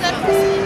forse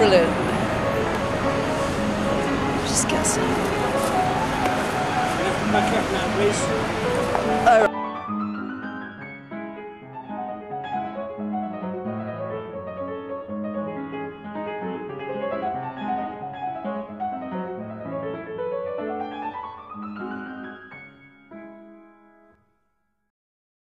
brilliant.